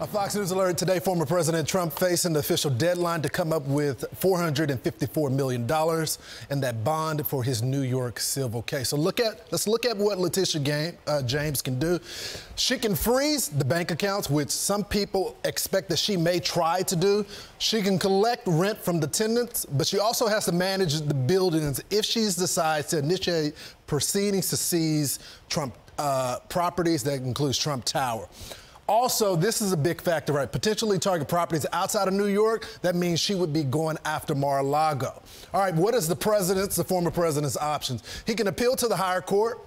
A Fox News alert today, former President Trump facing the official deadline to come up with $454 million in that bond for his New York civil case. So look at let's look at what Letitia Game, uh, James can do. She can freeze the bank accounts, which some people expect that she may try to do. She can collect rent from the tenants, but she also has to manage the buildings if she decides to initiate proceedings to seize Trump uh, properties that includes Trump Tower. Also, this is a big factor, right? Potentially target properties outside of New York. That means she would be going after Mar-a-Lago. All right, what is the president's, the former president's options? He can appeal to the higher court.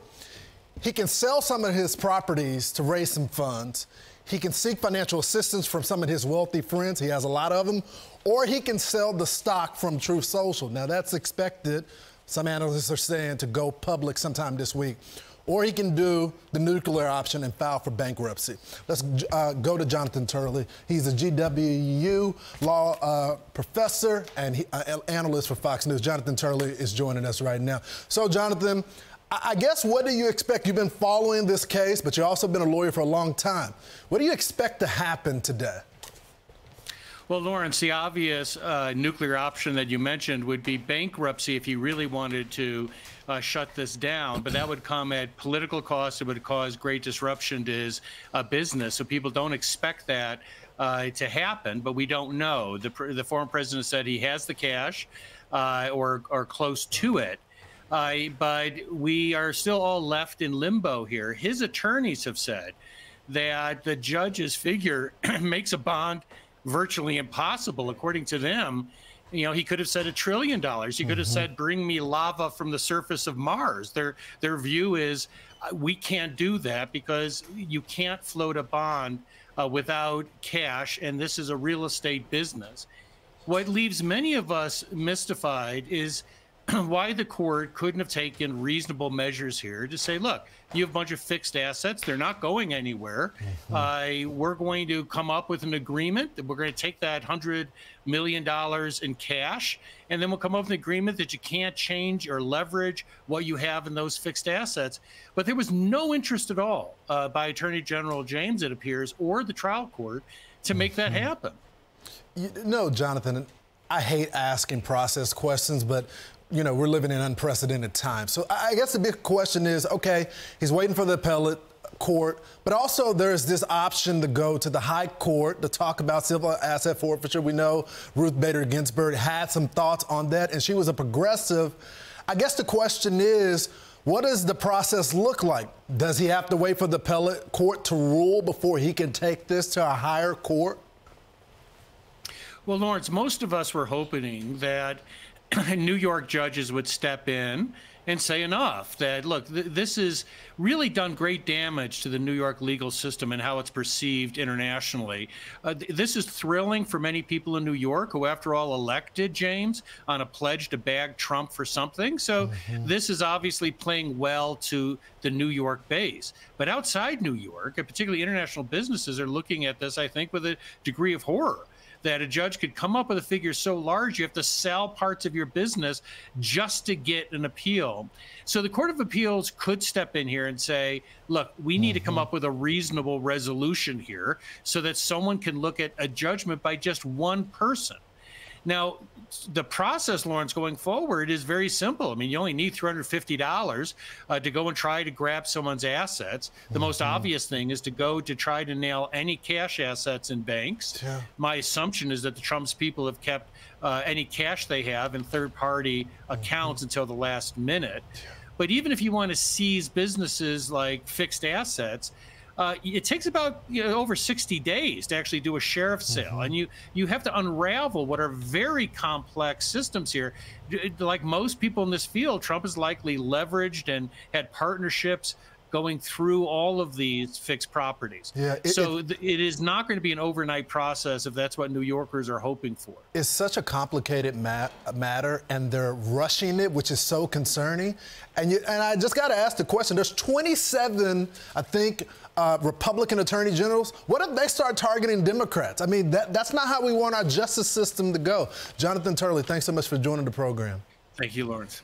He can sell some of his properties to raise some funds. He can seek financial assistance from some of his wealthy friends. He has a lot of them. Or he can sell the stock from Truth Social. Now, that's expected. Some analysts are saying to go public sometime this week or he can do the nuclear option and file for bankruptcy. Let's uh, go to Jonathan Turley. He's a GWU law uh, professor and he, uh, analyst for Fox News. Jonathan Turley is joining us right now. So, Jonathan, I guess what do you expect? You've been following this case, but you've also been a lawyer for a long time. What do you expect to happen today? Well, Lawrence, the obvious uh, nuclear option that you mentioned would be bankruptcy if you really wanted to uh, shut this down. But that would come at political cost. It would cause great disruption to his uh, business. So people don't expect that uh, to happen, but we don't know. The, the former president said he has the cash uh, or, or close to it. But we are still all left in limbo here. His attorneys have said that the judge's figure makes a bond virtually impossible, according to them. You know, he could have said a trillion dollars. He could have mm-hmm. said, "Bring me lava from the surface of Mars." Their their view is, uh, we can't do that because you can't float a bond uh, without cash, and this is a real estate business. What leaves many of us mystified is why the court couldn't have taken reasonable measures here to say, look, you have a bunch of fixed assets. They're not going anywhere. Mm-hmm. Uh, we're going to come up with an agreement. That we're going to take that $100 million in cash, and then we'll come up with an agreement that you can't change or leverage what you have in those fixed assets. But there was no interest at all uh, by Attorney General James, it appears, or the trial court to make mm-hmm. that happen. You, no, Jonathan, I hate asking process questions, but you know, we're living in unprecedented times. So I guess the big question is okay, he's waiting for the appellate court, but also there's this option to go to the high court to talk about civil asset forfeiture. We know Ruth Bader Ginsburg had some thoughts on that, and she was a progressive. I guess the question is, what does the process look like? Does he have to wait for the appellate court to rule before he can take this to a higher court? Well, Lawrence, most of us were hoping that New York judges would step in and say enough that look th- this has really done great damage to the New York legal system and how it's perceived internationally. Uh, th- this is thrilling for many people in New York who after all elected James on a pledge to bag Trump for something. So mm-hmm. this is obviously playing well to the New York base. But outside New York, and particularly international businesses are looking at this I think with a degree of horror that a judge could come up with a figure so large you have to sell parts of your business just to get an appeal. So the Court of Appeals could step in here and say, look, we need mm-hmm. to come mm-hmm. up with a reasonable resolution here so that someone can look at a judgment by just one person. Now, the process, Lawrence, going forward is very simple. I mean, you only need $350 uh, to go and try to grab someone's assets. The mm-hmm. most obvious thing is to go to try to nail any cash assets in banks. Yeah. My assumption is that the Trump's people have kept uh, any cash they have in third party accounts mm-hmm. until the last minute. Yeah. But even if you want to seize businesses like fixed assets, uh, it takes about you know, over 60 days to actually do a sheriff sale, mm-hmm. and you you have to unravel what are very complex systems here. Like most people in this field, Trump has likely leveraged and had partnerships going through all of these fixed properties. Yeah, it, so it, it is not going to be an overnight process if that's what New Yorkers are hoping for. It's such a complicated ma- matter, and they're rushing it, which is so concerning. And you, and I just got to ask the question: There's 27, I think, uh, Republican attorney generals. What if they start targeting Democrats? I mean, that, that's not how we want our justice system to go. Jonathan Turley, thanks so much for joining the program. Thank you, Lawrence.